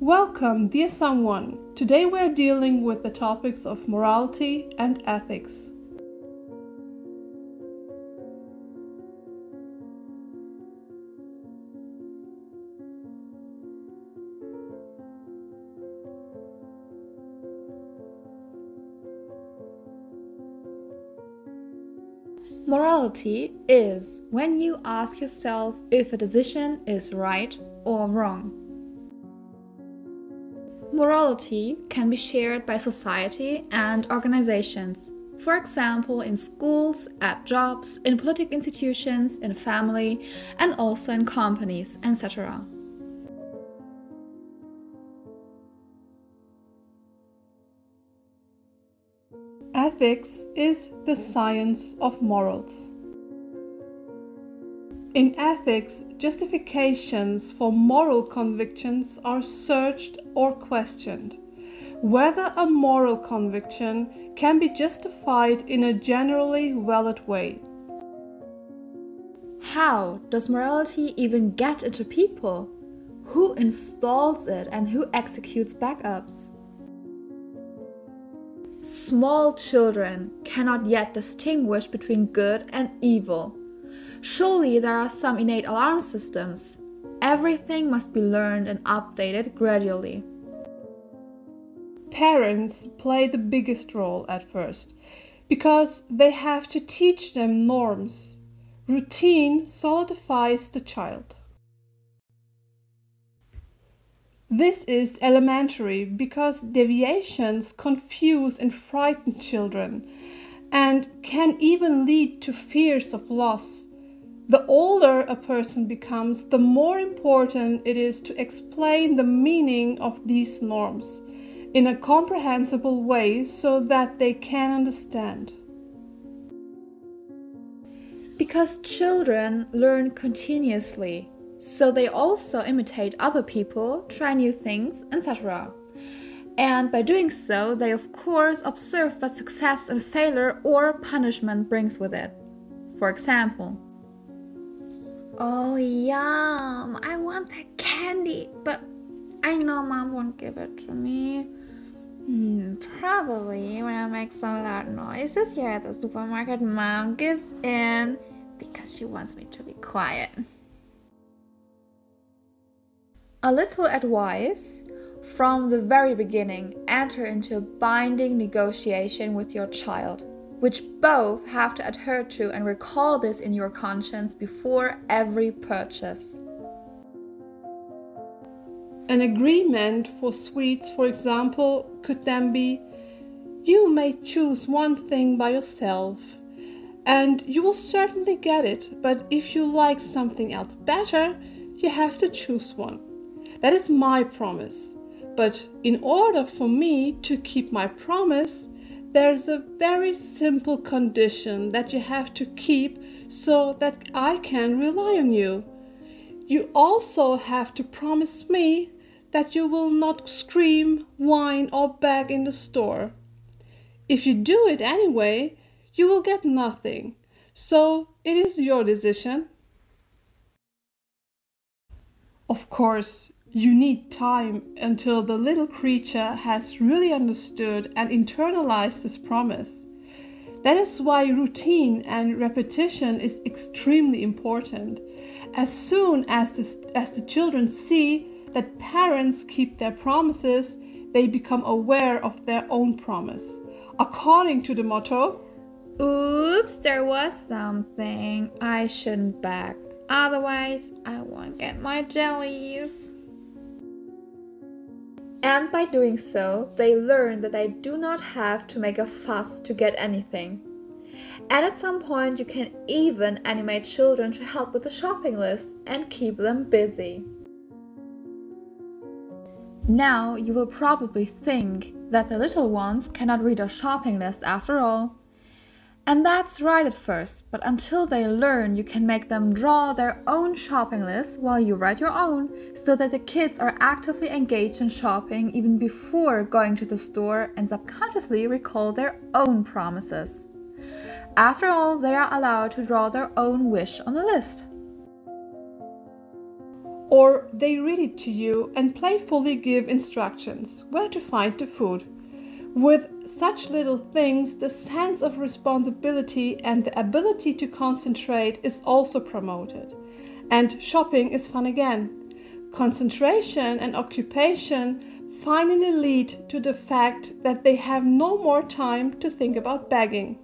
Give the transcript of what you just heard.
Welcome, dear someone. Today we're dealing with the topics of morality and ethics. Morality is when you ask yourself if a decision is right or wrong. Morality can be shared by society and organizations. For example, in schools, at jobs, in political institutions, in family, and also in companies, etc. Ethics is the science of morals. In ethics, justifications for moral convictions are searched or questioned. Whether a moral conviction can be justified in a generally valid way. How does morality even get into people? Who installs it and who executes backups? Small children cannot yet distinguish between good and evil Surely there are some innate alarm systems. Everything must be learned and updated gradually. Parents play the biggest role at first because they have to teach them norms. Routine solidifies the child. This is elementary because deviations confuse and frighten children and can even lead to fears of loss the older a person becomes, the more important it is to explain the meaning of these norms in a comprehensible way so that they can understand. Because children learn continuously, so they also imitate other people, try new things, etc. And by doing so, they of course observe what success and failure or punishment brings with it. For example, Oh, yum! I want that candy, but I know mom won't give it to me. Hmm, probably when I make some loud noises here at the supermarket, mom gives in because she wants me to be quiet. A little advice from the very beginning enter into a binding negotiation with your child which both have to adhere to and recall this in your conscience before every purchase. An agreement for sweets, for example, could then be you may choose one thing by yourself, and you will certainly get it, but if you like something else better, you have to choose one. That is my promise. But in order for me to keep my promise, there's a very simple condition that you have to keep so that I can rely on you. You also have to promise me that you will not scream, whine, or beg in the store. If you do it anyway, you will get nothing. So it is your decision. Of course, you need time until the little creature has really understood and internalized this promise. That is why routine and repetition is extremely important. As soon as, this, as the children see that parents keep their promises, they become aware of their own promise. According to the motto, Oops, there was something. I shouldn't beg. Otherwise, I won't get my jellies. And by doing so, they learn that they do not have to make a fuss to get anything. And at some point, you can even animate children to help with the shopping list and keep them busy. Now, you will probably think that the little ones cannot read a shopping list after all. And that's right at first, but until they learn, you can make them draw their own shopping list while you write your own, so that the kids are actively engaged in shopping even before going to the store and subconsciously recall their own promises. After all, they are allowed to draw their own wish on the list. Or they read it to you and playfully give instructions where to find the food. With such little things, the sense of responsibility and the ability to concentrate is also promoted. And shopping is fun again. Concentration and occupation finally lead to the fact that they have no more time to think about begging.